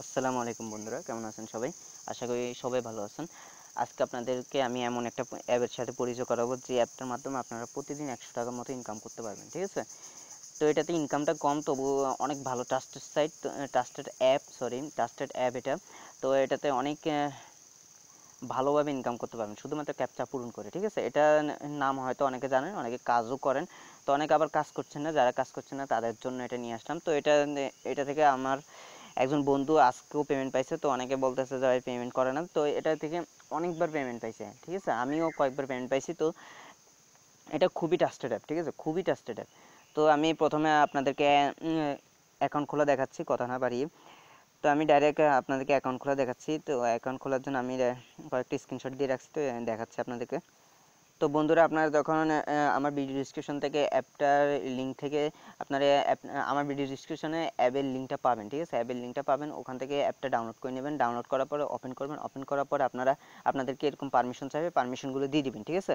আসসালামু আলাইকুম বন্ধুরা, কেমন আছেন সবাই? আশা করি সবাই ভালো আছেন। আজকে আপনাদেরকে আমি এমন একটা অ্যাপের সাথে পরিচয় করাবো, যে অ্যাপটার মাধ্যমে আপনারা প্রতিদিন একশো টাকার মতো ইনকাম করতে পারবেন, ঠিক আছে? তো এটাতে ইনকামটা কম, তবু অনেক ভালো trusted site trusted app sorry trusted app এটা। তো এটাতে অনেক ভালোভাবে ইনকাম করতে পারবেন, শুধুমাত্র ক্যাপচা পূরণ করে, ঠিক আছে? এটা নাম হয়তো অনেকে জানেন, অনেকে কাজও করেন, তো অনেকে আবার কাজ করছেন না, যারা কাজ করছেন না, তাদের জন্য এটা নিয়ে আসলাম। তো এটা এটা থেকে আমার একজন বন্ধু আজকেও পেমেন্ট পাইছে, তো অনেকে বলতেছে যে, ভাই পেমেন্ট করে না। তো এটা থেকে অনেকবার পেমেন্ট পাইছে, ঠিক আছে? আমিও কয়েকবার পেমেন্ট পাইছি, তো এটা খুবই ট্রাস্টেড অ্যাপ ঠিক আছে? খুবই ট্রাস্টেড অ্যাপ তো আমি প্রথমে আপনাদেরকে অ্যাকাউন্ট খোলা দেখাচ্ছি, কথা না বাড়িয়ে। তো আমি ডাইরেক্ট আপনাদেরকে অ্যাকাউন্ট খোলা দেখাচ্ছি, তো অ্যাকাউন্ট খোলার জন্য আমি কয়েকটি স্ক্রিনশট দিয়ে রাখছি, তো দেখাচ্ছি আপনাদেরকে। তো বন্ধুরা, আপনারা যখন আমার ভিডিও ডিসক্রিপশন থেকে অ্যাপটার লিঙ্ক থেকে আপনারা আমার ভিডিও ডিসক্রিপশনে অ্যাপের লিঙ্কটা পাবেন, ঠিক আছে? অ্যাপের লিঙ্কটা পাবেন, ওখান থেকে অ্যাপটা ডাউনলোড করে নেবেন। ডাউনলোড করার পরে ওপেন করবেন। ওপেন করার পরে আপনারা, আপনাদেরকে এরকম পারমিশন চাইবে পারমিশনগুলো দিয়ে দিবেন, ঠিক আছে?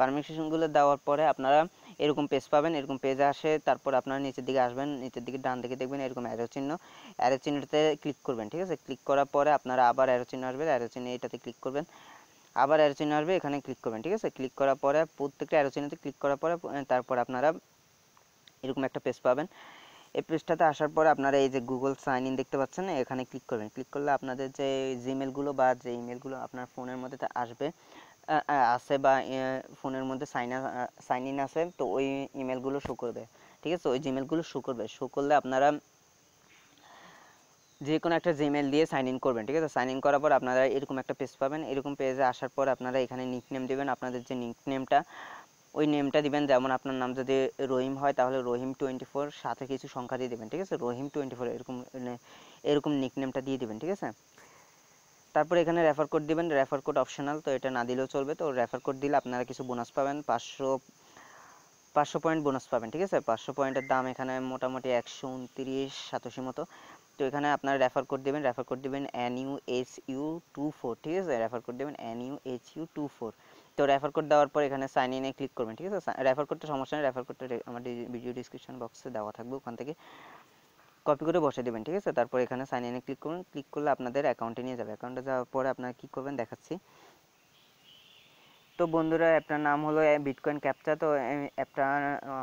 পারমিশনগুলো দেওয়ার পরে আপনারা এরকম পেজ পাবেন, এরকম পেজ আসে, তারপর আপনারা নিচের দিকে আসবেন, নিচের দিকে ডান দিকে দেখবেন এরকম অ্যারো চিহ্ন। অ্যারো চিহ্নটাতে ক্লিক করবেন, ঠিক আছে? ক্লিক করার পরে আপনারা আবার অ্যারো চিহ্ন আসবে অ্যারো চিহ্ন এটাতে ক্লিক করবেন। আবার অ্যারো চিহ্ন আসবে, এখানে ক্লিক করবেন, ঠিক আছে? ক্লিক করার পরে প্রত্যেকটা অ্যারো চিহ্নতে ক্লিক করার পরে তারপর আপনারা এরকম একটা পেজ পাবেন। এই পেজটাতে আসার পরে আপনারা এই যে গুগল সাইন ইন দেখতে পাচ্ছেন, এখানে ক্লিক করবেন। ক্লিক করলে আপনাদের যে জিমেলগুলো বা যে ইমেলগুলো আপনার ফোনের মধ্যে আসবে আছে বা ফোনের মধ্যে সাইন সাইন ইন আছে তো ওই ইমেলগুলো শো করবে ঠিক আছে? ওই জিমেলগুলো শো করবে। শো করলে আপনারা যে কোনো একটা জিমেল দিয়ে সাইন ইন করবেন, ঠিক আছে? সাইন ইন করার পর আপনারা এরকম একটা পেজ পাবেন। এরকম পেজে আসার পর আপনারা এখানে নিক নেম দেবেন। আপনাদের যে নিক নেমটা ওই নেমটা দিবেন। যেমন আপনার নাম যদি রহিম হয়, তাহলে রহিম টোয়েন্টি ফোর সাথে কিছু সংখ্যা দিয়ে দেবেন, ঠিক আছে? রহিম টোয়েন্টি ফোর এরকম এরকম নিক নেমটা দিয়ে দেবেন, ঠিক আছে? তারপর এখানে রেফার কোড দিবেন। রেফার কোড অপশনাল তো এটা না দিলেও চলবে। তো রেফার কোড দিলে আপনারা কিছু বোনাস পাবেন। পাঁচশো পাঁচশো পয়েন্ট বোনাস পাবেন, ঠিক আছে? পাঁচশো পয়েন্টের দাম এখানে মোটামুটি একশো উনত্রিশ, সাতাশি মতো। তো এখানে আপনারা রেফার কোড দেবেন রেফার কোড দেবেন N U H U two four ঠিক আছে? রেফার কোড দেবেন N U H U two four তো রেফার কোড দেওয়ার পর এখানে সাইন ইনে ক্লিক করবেন, ঠিক আছে? রেফার কোডটা সমস্যা নেই রেফার কোডটা আমার ভিডিও ডিসক্রিপশন বক্সে দেওয়া থাকবে ওখান থেকে। কপি করে বসে দেবেন, ঠিক আছে? তারপর এখানে সাইন ইনে ক্লিক করুন ক্লিক করলে আপনাদের অ্যাকাউন্টে নিয়ে যাবে। অ্যাকাউন্টে যাওয়ার পরে আপনারা কী করবেন দেখাচ্ছি। তো বন্ধুরা, অ্যাপটার নাম হলো বিটকয়েন ক্যাপচা তো অ্যাপটা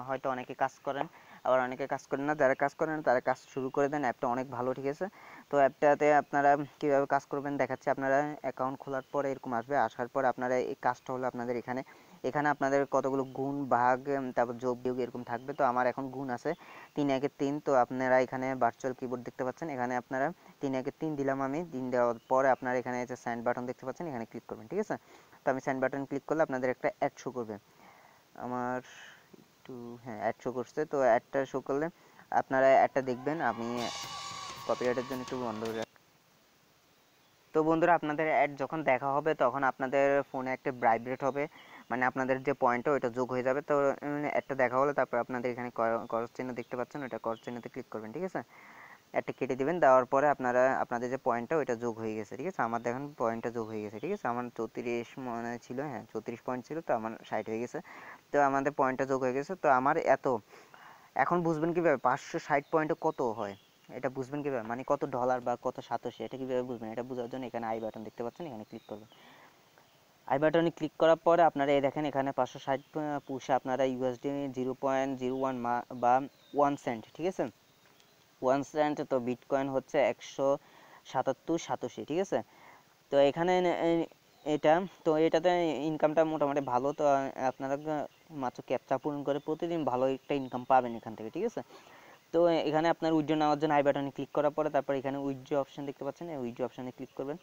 হয়তো অনেকে কাজ করেন। আবার অনেকে কাজ করেন না, যারা কাজ করেন তারা কাজ শুরু করে দেন অ্যাপটা অনেক ভালো, ঠিক আছে? তো অ্যাপটাতে আপনারা কীভাবে কাজ করবেন দেখাচ্ছি আপনারা অ্যাকাউন্ট খোলার পরে এরকম আসবে, আসার পর আপনারা এই কাজটা হলো আপনাদের এখানে। এখানে আপনাদের কতগুলো গুণ, ভাগ তারপর যোগ, বিয়োগ এরকম থাকবে। তো আমার এখন গুণ আছে তিন, একে তিন। তো আপনারা এখানে ভার্চুয়াল কিবোর্ড দেখতে পাচ্ছেন। এখানে আপনারা তিন, একে তিন দিলাম আমি। তিন দেওয়ার পরে আপনারা এখানে যে স্যান্ড বাটন দেখতে পাচ্ছেন, এখানে ক্লিক করবেন, ঠিক আছে? তো আমি স্যান্ড বাটন ক্লিক করলে আপনাদের একটা অ্যাড শো করবে। আমার একটু হ্যাঁ অ্যাড শো করছে। তো অ্যাডটা শো করলে আপনারা অ্যাডটা দেখবেন। আমি কপিরাইটের জন্য একটু বন্ধ করে তো বন্ধুরা, আপনাদের অ্যাড যখন দেখা হবে, তখন আপনাদের ফোনে একটা ভাইব্রেট হবে। মানে আপনাদের যে পয়েন্টটা ওইটা যোগ হয়ে যাবে। তো অ্যাডটা দেখা হলে তারপর আপনাদের এখানে করস চিহ্ন দেখতে পাচ্ছেন। ওইটা করস চিহ্নতে ক্লিক করবেন, ঠিক আছে? একটা কেটে দিবেন, দেওয়ার পরে আপনারা, আপনাদের যে পয়েন্টটা ওইটা যোগ হয়ে গেছে, ঠিক আছে? আমার দেখেন পয়েন্টটা যোগ হয়ে গেছে, ঠিক আছে? আমার চৌত্রিশ মনে ছিল হ্যাঁ চৌত্রিশ পয়েন্ট ছিল, তো আমার ষাট হয়ে গেছে। তো আমাদের পয়েন্টটা যোগ হয়ে গেছে, তো আমার এত, এখন বুঝবেন কীভাবে? পাঁচশো ষাট পয়েন্টে কত হয়? এটা বুঝবেন কীভাবে? মানে কত ডলার বা কত সাতাশি, এটা কীভাবে বুঝবেন? এটা বোঝার জন্য এখানে আই বাটন দেখতে পাচ্ছেন? এখানে ক্লিক করবেন। আই বাটনে ক্লিক করার পরে আপনারা এই দেখেন, এখানে পাঁচশো ষাট পুষে আপনারা USD zero point zero one বা ওয়ান সেন্ট ঠিক আছে? ওয়ান সেন্ট তো বিটকয়েন হচ্ছে একশো সাতাত্তর সাতাশি, ঠিক আছে? তো এখানে এটা, তো এটাতে ইনকামটা মোটামুটি ভালো, তো আপনারা মাত্র ক্যাপচা পূরণ করে প্রতিদিন ভালো একটা ইনকাম পাবেন এখান থেকে, ঠিক আছে? তো এখানে আপনার উইড্রো নেওয়ার জন্য আই বাটনে ক্লিক করার পরে তারপর এখানে উইড্রো অপশন দেখতে পাচ্ছেন, এই উইড্রো অপশনে ক্লিক করবেন।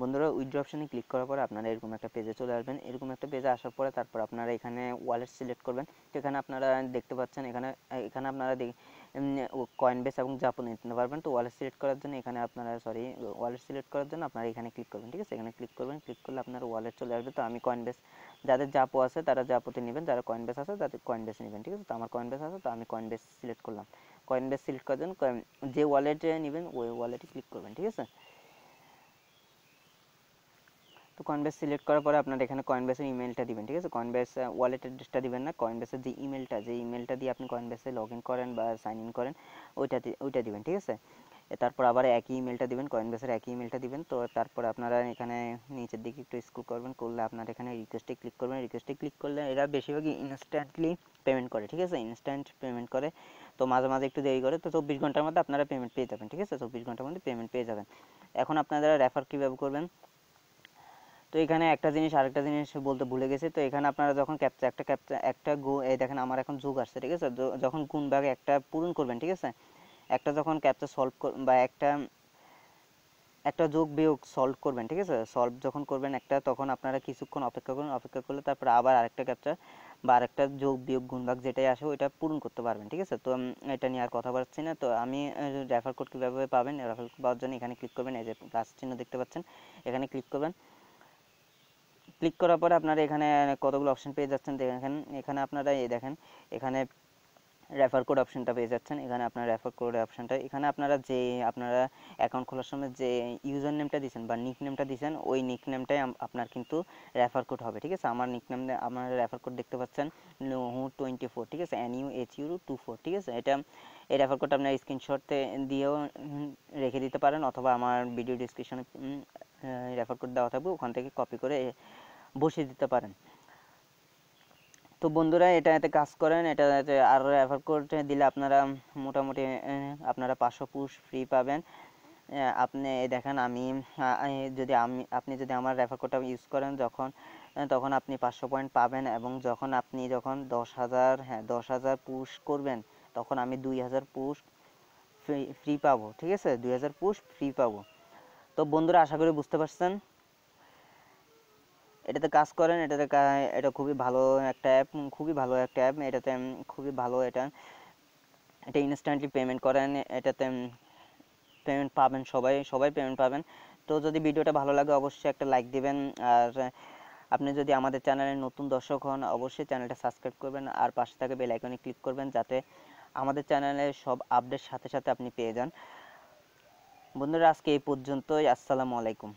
বন্ধুরা উইথড্র অপশানে ক্লিক করার পরে আপনারা এরকম একটা পেজে চলে আসবেন। এরকম একটা পেজে আসার পরে তারপর আপনারা এখানে ওয়ালেট সিলেক্ট করবেন। তো এখানে আপনারা দেখতে পাচ্ছেন, এখানে এখানে আপনারা কয়েন বেস এবং জাপন নিতে পারবেন। তো ওয়ালেট সিলেক্ট করার জন্য এখানে আপনারা সরি ওয়ালেট সিলেক্ট করার জন্য আপনারা এখানে ক্লিক করবেন, ঠিক আছে? এখানে ক্লিক করবেন ক্লিক করলে আপনার ওয়ালেট চলে আসবে। তো আমি কয়েন বেস যাদের জাপো আছে তারা জাপোতে নেবেন, যারা কয়েন বেস আছে তাদের কয়েন বেস নেবেন, ঠিক আছে? তো আমার কয়েন বেস আছে, তো আমি কয়েন বেস সিলেক্ট করলাম। কয়েন বেস সিলেক্ট করার জন্য, যে ওয়ালেটে নেবেন, ওই ওয়ালেটে ক্লিক করবেন, ঠিক আছে? তো কয়েনবেস সিলেক্ট করার পরে আপনার এখানে কয়েনবেসের ইমেলটা দিবেন, ঠিক আছে? কয়েনবেস ওয়ালেট অ্যাড্রেসটা দিবেন না কয়েনবেসের যে ইমেলটা যে ইমেলটা দিয়ে আপনি কয়েনবেসে লগ ইন করেন বা সাইন ইন করেন, ওইটা ওইটা দিবেন, ঠিক আছে? তারপর আবার একই ইমেলটা দিবেন কয়েনবেসের একই ইমেলটা দিবেন, তো তারপর আপনারা এখানে নিচের দিকে একটু স্ক্রল করবেন, করলে আপনার এখানে রিকোয়েস্টে ক্লিক করবেন রিকোয়েস্টে ক্লিক করলে এরা বেশিরভাগই ইনস্ট্যান্টলি পেমেন্ট করে, ঠিক আছে? ইনস্ট্যান্ট পেমেন্ট করে, তো মাঝে মাঝে একটু দেরি করে, তো চব্বিশ ঘণ্টার মধ্যে আপনারা পেমেন্ট পেয়ে যাবেন, ঠিক আছে? চব্বিশ ঘণ্টার মধ্যে পেমেন্ট পেয়ে যাবেন। এখন আপনারা রেফার কীভাবে করবেন? তো এখানে একটা জিনিস, আরেকটা জিনিস বলতে ভুলে গেছি। তো এখানে আপনারা যখন ক্যাপচা একটা ক্যাপচা একটা এই দেখেন আমার এখন যুগ আসছে, ঠিক আছে? যখন গুণ ভাগে একটা পূরণ করবেন, ঠিক আছে? একটা যখন ক্যাপচা সলভ বা একটা একটা যোগ বিয়োগ সলভ করবেন, ঠিক আছে? সলভ যখন করবেন একটা, তখন আপনারা কিছুক্ষণ অপেক্ষা করুন, অপেক্ষা করলে তারপর আবার আরেকটা ক্যাপচা বা আরেকটা যোগ বিয়োগ গুণভাগ যেটাই আসে, ওইটা পূরণ করতে পারবেন, ঠিক আছে? তো এটা নিয়ে আর কথা বলছি না। তো আমি রেফার কোড কীভাবে পাবেন? রেফার কোড পাওয়ার জন্য এখানে ক্লিক করবেন, এই যে প্লাস চিহ্ন দেখতে পাচ্ছেন? এখানে ক্লিক করবেন। ক্লিক করার পরে আপনারা এখানে কতগুলো অপশন পেয়ে যাচ্ছেন দেখেন, এখানে আপনারা এই দেখেন, এখানে রেফার কোড অপশনটা পেয়ে যাচ্ছেন, এখানে আপনার রেফার কোড অপশনটা এখানে আপনারা যে, আপনারা অ্যাকাউন্ট খোলার সময় যে ইউজার নেমটা দিয়েছেন বা নিক নেমটা দিয়েছেন, ওই নিক নেমটাই আপনার কিন্তু রেফার কোড হবে, ঠিক আছে? আমার নিক নেম আপনার রেফার কোড দেখতে পাচ্ছেন হু টোয়েন্টি ফোর ঠিক আছে? N U H U two four ঠিক আছে? এটা, এই রেফার কোডটা আপনার স্ক্রিনশট দিয়েও রেখে দিতে পারেন, অথবা আমার ভিডিও ডিসক্রিপশনে রেফার কোড দেওয়া থাকবে, ওখান থেকে কপি করে বসিয়ে দিতে পারেন। তো বন্ধুরা এটা এতে কাজ করেন এটা আর রেফার কোড দিলে আপনারা মোটামুটি আপনারা পাঁচশো পুশ ফ্রি পাবেন। আপনি দেখেন, আমি যদি আমি, আপনি যদি আমার রেফার কোডটা ইউজ করেন, যখন তখন আপনি পাঁচশো পয়েন্ট পাবেন এবং যখন আপনি যখন দশ হাজার হ্যাঁ দশ হাজার পুশ করবেন, তখন আমি দুই হাজার পুশ ফ্রি ফ্রি পাবো, ঠিক আছে? দুই হাজার পুশ ফ্রি পাবো। তো বন্ধুরা, আশা করি বুঝতে পারছেন। এটাতে কাজ করেন, এটাতে এটা খুবই ভালো একটা অ্যাপ খুবই ভালো একটা অ্যাপ এটাতে খুবই ভালো এটা এটা ইনস্ট্যান্টলি পেমেন্ট করেন, এটাতে পেমেন্ট পাবেন সবাই সবাই পেমেন্ট পাবেন। তো যদি ভিডিওটা ভালো লাগে অবশ্যই একটা লাইক দিবেন, আর আপনি যদি আমাদের চ্যানেলে নতুন দর্শক হন, অবশ্যই চ্যানেলটা সাবস্ক্রাইব করবেন, আর পাশে থাকে বেল আইকনে ক্লিক করবেন, যাতে আমাদের চ্যানেলে সব আপডেট সাথে সাথে আপনি পেয়ে যান। বন্ধুরা, আজকে এই পর্যন্তই, আসসালামু আলাইকুম।